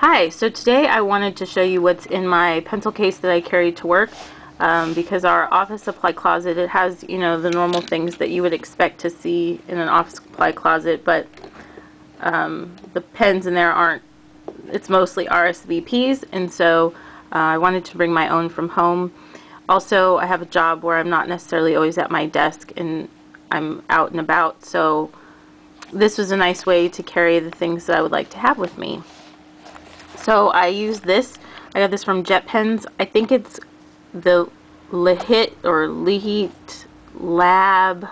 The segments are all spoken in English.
Hi, so today I wanted to show you what's in my pencil case that I carry to work um, because our office supply closet, it has, you know, the normal things that you would expect to see in an office supply closet, but um, the pens in there aren't, it's mostly RSVPs, and so uh, I wanted to bring my own from home. Also, I have a job where I'm not necessarily always at my desk and I'm out and about, so this was a nice way to carry the things that I would like to have with me. So I use this. I got this from JetPens. I think it's the Lihit or Lihit Lab.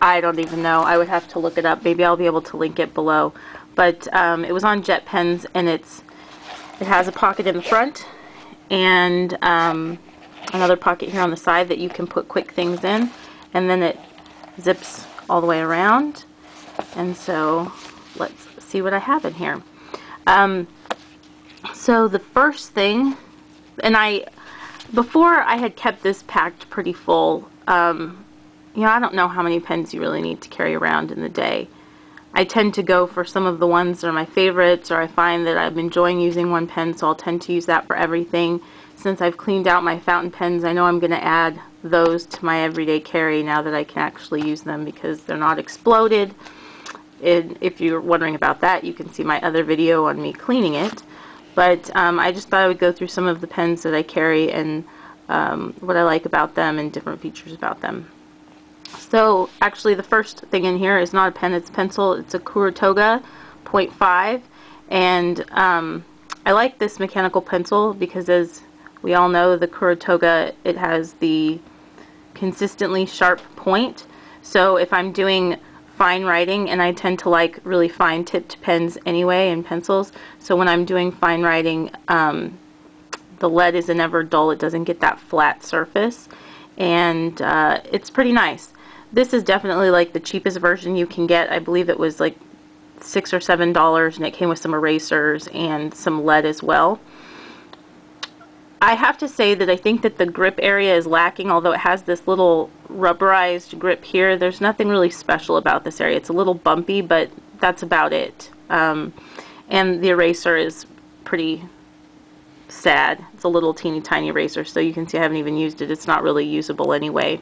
I don't even know. I would have to look it up. Maybe I'll be able to link it below. But um, it was on JetPens, and it's it has a pocket in the front and um, another pocket here on the side that you can put quick things in, and then it zips all the way around. And so let's see what I have in here. Um, so the first thing, and I, before I had kept this packed pretty full, um, you know, I don't know how many pens you really need to carry around in the day. I tend to go for some of the ones that are my favorites, or I find that I'm enjoying using one pen, so I'll tend to use that for everything. Since I've cleaned out my fountain pens, I know I'm going to add those to my everyday carry now that I can actually use them because they're not exploded. And if you're wondering about that, you can see my other video on me cleaning it. But um, I just thought I would go through some of the pens that I carry and um, what I like about them and different features about them. So actually the first thing in here is not a pen, it's a pencil. It's a Kuru Toga 0.5 and um, I like this mechanical pencil because as we all know the Kuru Toga it has the consistently sharp point so if I'm doing fine writing and I tend to like really fine tipped pens anyway and pencils. So when I'm doing fine writing um, the lead is never dull. It doesn't get that flat surface. And uh, it's pretty nice. This is definitely like the cheapest version you can get. I believe it was like six or seven dollars and it came with some erasers and some lead as well I have to say that I think that the grip area is lacking, although it has this little rubberized grip here. There's nothing really special about this area. It's a little bumpy, but that's about it. Um, and the eraser is pretty sad. It's a little teeny tiny eraser, so you can see I haven't even used it. It's not really usable anyway.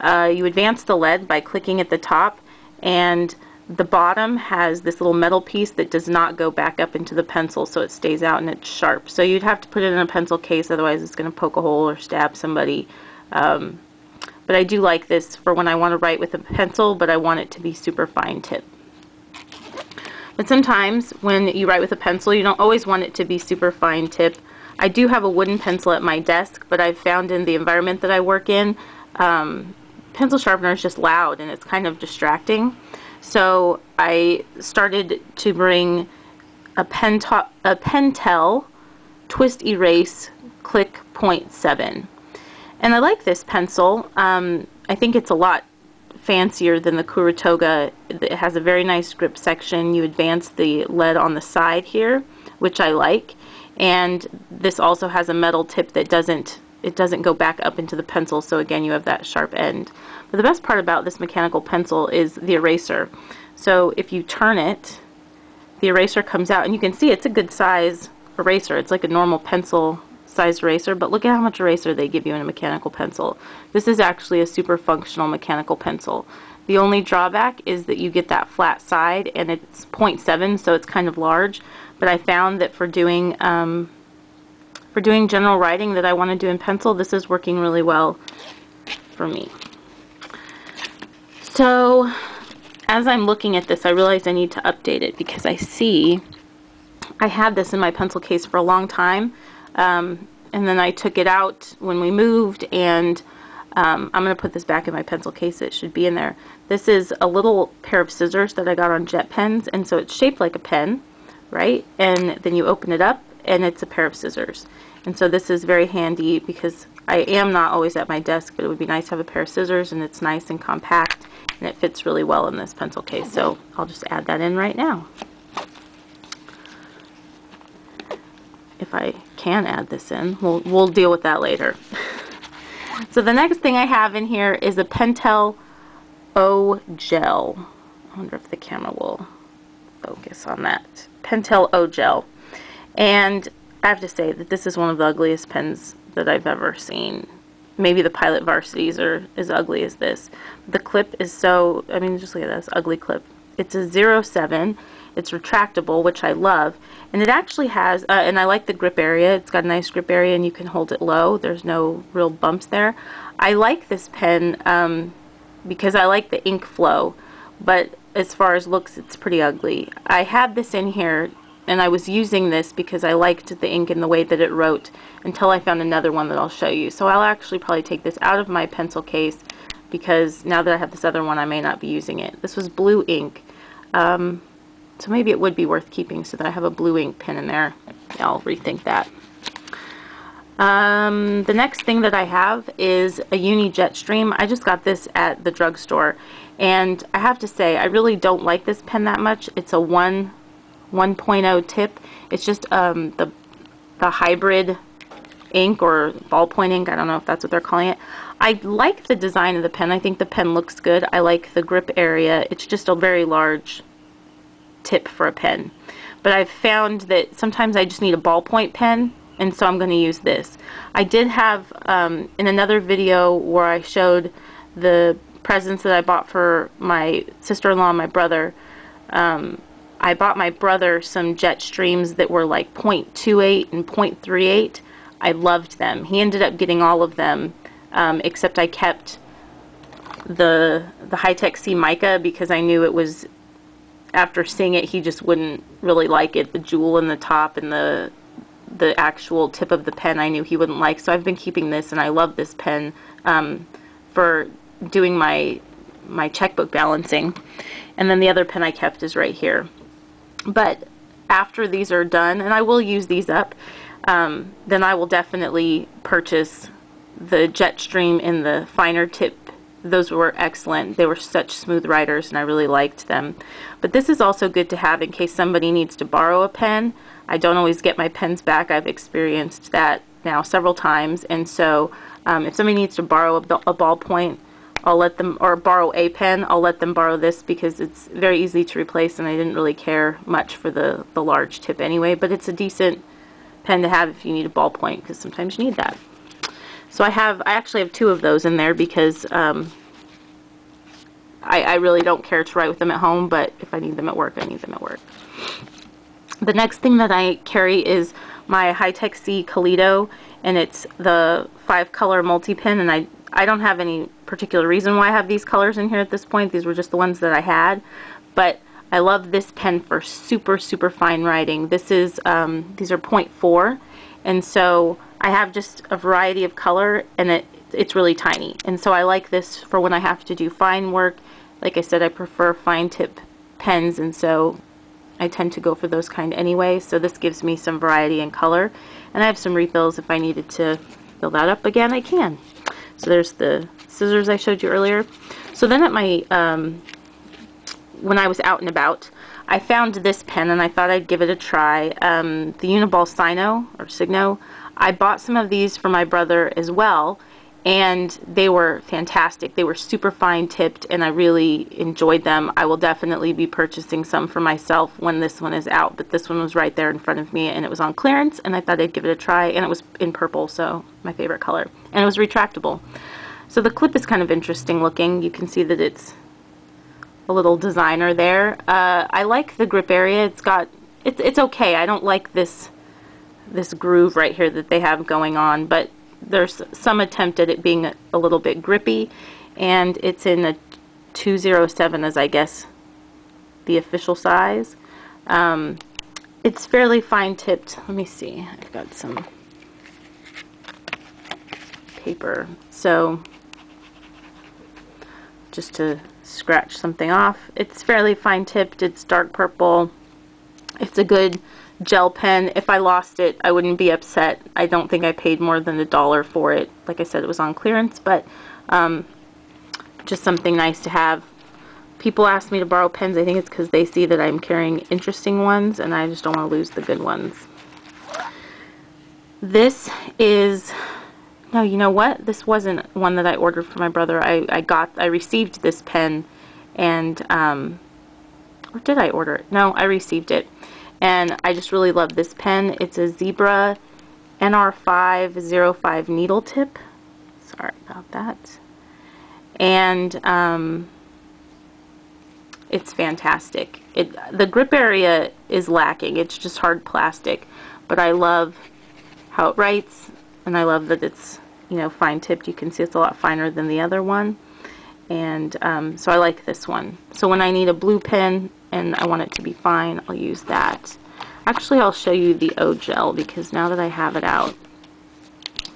Uh, you advance the lead by clicking at the top, and the bottom has this little metal piece that does not go back up into the pencil so it stays out and it's sharp. So you'd have to put it in a pencil case otherwise it's going to poke a hole or stab somebody. Um, but I do like this for when I want to write with a pencil but I want it to be super fine tip. But sometimes when you write with a pencil you don't always want it to be super fine tip. I do have a wooden pencil at my desk but I've found in the environment that I work in um, pencil sharpener is just loud and it's kind of distracting. So I started to bring a, a Pentel Twist Erase Click Point 7. And I like this pencil. Um, I think it's a lot fancier than the Kuru Toga. It has a very nice grip section. You advance the lead on the side here, which I like. And this also has a metal tip that doesn't it doesn't go back up into the pencil so again you have that sharp end. But the best part about this mechanical pencil is the eraser. So if you turn it the eraser comes out and you can see it's a good size eraser. It's like a normal pencil size eraser but look at how much eraser they give you in a mechanical pencil. This is actually a super functional mechanical pencil. The only drawback is that you get that flat side and it's 0.7 so it's kind of large but I found that for doing um, for doing general writing that I want to do in pencil, this is working really well for me. So as I'm looking at this, I realize I need to update it because I see I had this in my pencil case for a long time. Um, and then I took it out when we moved and um, I'm going to put this back in my pencil case. It should be in there. This is a little pair of scissors that I got on jet pens and so it's shaped like a pen, right? And then you open it up and it's a pair of scissors. And so this is very handy because I am not always at my desk, but it would be nice to have a pair of scissors and it's nice and compact and it fits really well in this pencil case. So I'll just add that in right now. If I can add this in, we'll, we'll deal with that later. so the next thing I have in here is a Pentel O Gel. I wonder if the camera will focus on that. Pentel O Gel. And I have to say that this is one of the ugliest pens that I've ever seen. Maybe the Pilot Varsities are as ugly as this. The clip is so, I mean, just look at this ugly clip. It's a 07. It's retractable, which I love. And it actually has, uh, and I like the grip area. It's got a nice grip area and you can hold it low. There's no real bumps there. I like this pen um, because I like the ink flow, but as far as looks, it's pretty ugly. I had this in here and I was using this because I liked the ink and the way that it wrote until I found another one that I'll show you. So I'll actually probably take this out of my pencil case because now that I have this other one I may not be using it. This was blue ink. Um, so maybe it would be worth keeping so that I have a blue ink pen in there. I'll rethink that. Um, the next thing that I have is a Uni Jetstream. I just got this at the drugstore and I have to say I really don't like this pen that much. It's a 1 1.0 tip. It's just um, the, the hybrid ink or ballpoint ink. I don't know if that's what they're calling it. I like the design of the pen. I think the pen looks good. I like the grip area. It's just a very large tip for a pen. But I've found that sometimes I just need a ballpoint pen and so I'm going to use this. I did have um, in another video where I showed the presents that I bought for my sister-in-law and my brother um, I bought my brother some Jetstreams that were like 0.28 and 0.38. I loved them. He ended up getting all of them, um, except I kept the the Hi-Tec-C Maica because I knew it was after seeing it he just wouldn't really like it. The jewel in the top and the the actual tip of the pen I knew he wouldn't like. So I've been keeping this and I love this pen um, for doing my my checkbook balancing. And then the other pen I kept is right here. But after these are done, and I will use these up, um, then I will definitely purchase the Jetstream in the finer tip. Those were excellent. They were such smooth writers and I really liked them. But this is also good to have in case somebody needs to borrow a pen. I don't always get my pens back. I've experienced that now several times. And so um, if somebody needs to borrow a, a ballpoint, I'll let them, or borrow a pen, I'll let them borrow this because it's very easy to replace and I didn't really care much for the, the large tip anyway, but it's a decent pen to have if you need a ballpoint because sometimes you need that. So I have, I actually have two of those in there because um, I, I really don't care to write with them at home, but if I need them at work, I need them at work. The next thing that I carry is my Hi-Tec-C Coleto, and it's the five color multi-pen, and I I don't have any particular reason why I have these colors in here at this point. These were just the ones that I had. But I love this pen for super, super fine writing. This is, um, these are 0.4. And so I have just a variety of color and it, it's really tiny. And so I like this for when I have to do fine work. Like I said, I prefer fine tip pens and so I tend to go for those kind anyway. So this gives me some variety in color. And I have some refills if I needed to fill that up again, I can. So there's the scissors I showed you earlier. So then at my, um, when I was out and about, I found this pen and I thought I'd give it a try. Um, the Uniball Signo, or Signo. I bought some of these for my brother as well and they were fantastic. They were super fine tipped and I really enjoyed them. I will definitely be purchasing some for myself when this one is out, but this one was right there in front of me and it was on clearance and I thought I'd give it a try and it was in purple, so my favorite color. And it was retractable. So the clip is kind of interesting looking. You can see that it's a little designer there. Uh, I like the grip area. It's got, it's, it's okay. I don't like this this groove right here that they have going on, but there's some attempt at it being a, a little bit grippy and it's in a 207 as I guess the official size. Um, it's fairly fine tipped. Let me see. I've got some paper. So just to scratch something off. It's fairly fine tipped. It's dark purple. It's a good gel pen. If I lost it, I wouldn't be upset. I don't think I paid more than a dollar for it. Like I said, it was on clearance, but um, just something nice to have. People ask me to borrow pens. I think it's because they see that I'm carrying interesting ones, and I just don't want to lose the good ones. This is... No, you know what? This wasn't one that I ordered for my brother. I, I got, I received this pen, and um, or did I order it? No, I received it. And I just really love this pen. It's a Zebra NR505 needle tip. Sorry about that. And um, it's fantastic. It The grip area is lacking. It's just hard plastic. But I love how it writes. And I love that it's, you know, fine tipped. You can see it's a lot finer than the other one. And um, so I like this one. So when I need a blue pen, and I want it to be fine, I'll use that. Actually, I'll show you the O-Gel because now that I have it out,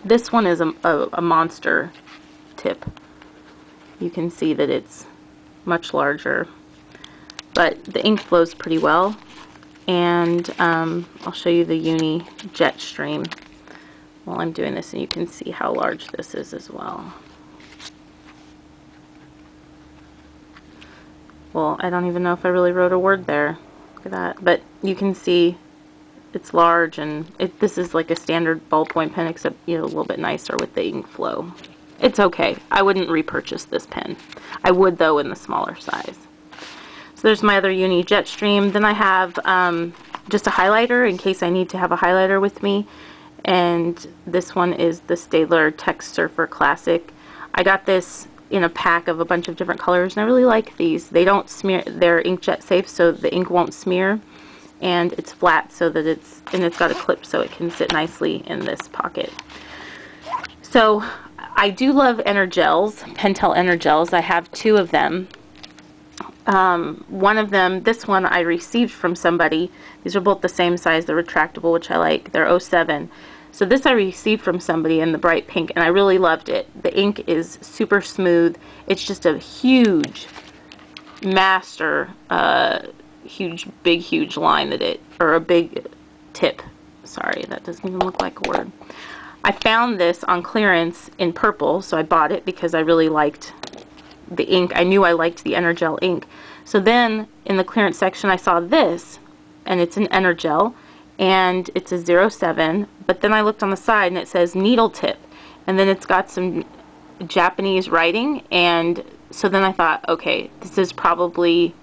this one is a, a, a monster tip. You can see that it's much larger, but the ink flows pretty well. And um, I'll show you the Uni Jetstream while I'm doing this, and you can see how large this is as well. Well I don't even know if I really wrote a word there. Look at that. But you can see it's large and it, this is like a standard ballpoint pen except you know a little bit nicer with the ink flow. It's okay. I wouldn't repurchase this pen. I would though in the smaller size. So there's my other uni Jetstream then I have um, just a highlighter in case I need to have a highlighter with me. And this one is the Staedtler Text Surfer Classic. I got this in a pack of a bunch of different colors and I really like these. They don't smear, they're inkjet safe so the ink won't smear and it's flat so that it's, and it's got a clip so it can sit nicely in this pocket. So I do love Energels, Pentel Energels. I have two of them. Um, one of them, this one I received from somebody. These are both the same size, they're retractable, which I like. They're 07. So this I received from somebody in the bright pink and I really loved it. The ink is super smooth. It's just a huge master, uh, huge, big, huge line that it, or a big tip. Sorry, that doesn't even look like a word. I found this on clearance in purple, so I bought it because I really liked the ink. I knew I liked the Energel ink. So then in the clearance section I saw this, and it's an Energel, and it's a 07 but then I looked on the side and it says needle tip. And then it's got some Japanese writing and so then I thought okay this is probably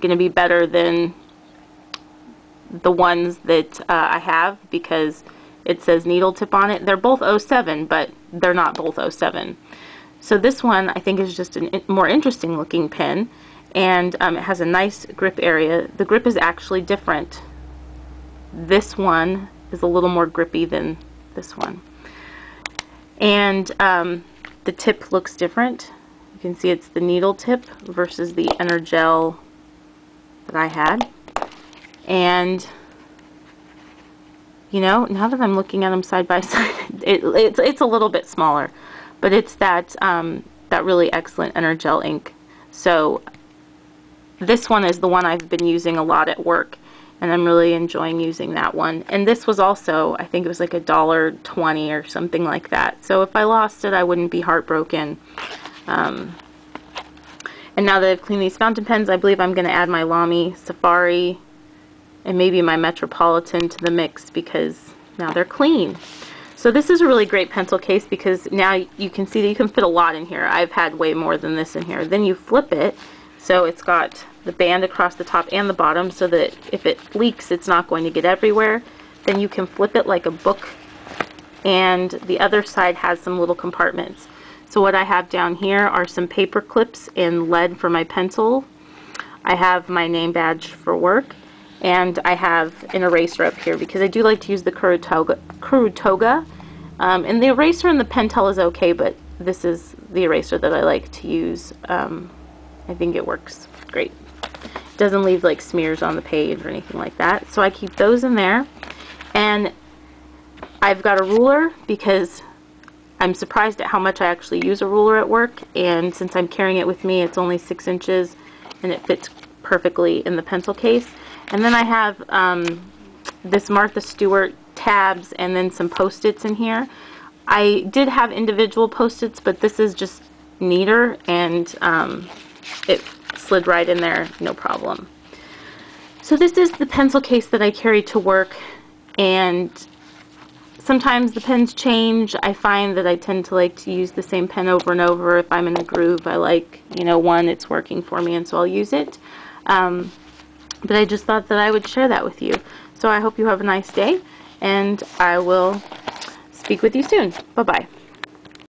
gonna be better than the ones that uh, I have because it says needle tip on it. They're both 07 but they're not both 07 so this one I think is just a more interesting looking pen and um, it has a nice grip area. The grip is actually different this one is a little more grippy than this one. And um, the tip looks different. You can see it's the needle tip versus the Energel that I had. And you know, now that I'm looking at them side by side, it, it's, it's a little bit smaller, but it's that, um, that really excellent Energel ink. So this one is the one I've been using a lot at work and I'm really enjoying using that one. And this was also, I think it was like a dollar twenty or something like that. So if I lost it, I wouldn't be heartbroken. Um, and now that I've cleaned these fountain pens, I believe I'm going to add my Lamy Safari and maybe my Metropolitan to the mix because now they're clean. So this is a really great pencil case because now you can see that you can fit a lot in here. I've had way more than this in here. Then you flip it so it's got the band across the top and the bottom so that if it leaks it's not going to get everywhere. Then you can flip it like a book and the other side has some little compartments. So what I have down here are some paper clips and lead for my pencil. I have my name badge for work and I have an eraser up here because I do like to use the Kuru Toga. Kurutoga. Um, and the eraser and the Pentel is okay, but this is the eraser that I like to use. Um, I think it works great It doesn't leave like smears on the page or anything like that. So I keep those in there. And I've got a ruler because I'm surprised at how much I actually use a ruler at work. And since I'm carrying it with me, it's only six inches and it fits perfectly in the pencil case. And then I have um, this Martha Stewart tabs and then some post-its in here. I did have individual post-its, but this is just neater and um, it slid right in there, no problem. So this is the pencil case that I carry to work and sometimes the pens change. I find that I tend to like to use the same pen over and over. If I'm in a groove, I like, you know, one, it's working for me and so I'll use it. Um, But I just thought that I would share that with you. So I hope you have a nice day, and I will speak with you soon. Bye-bye.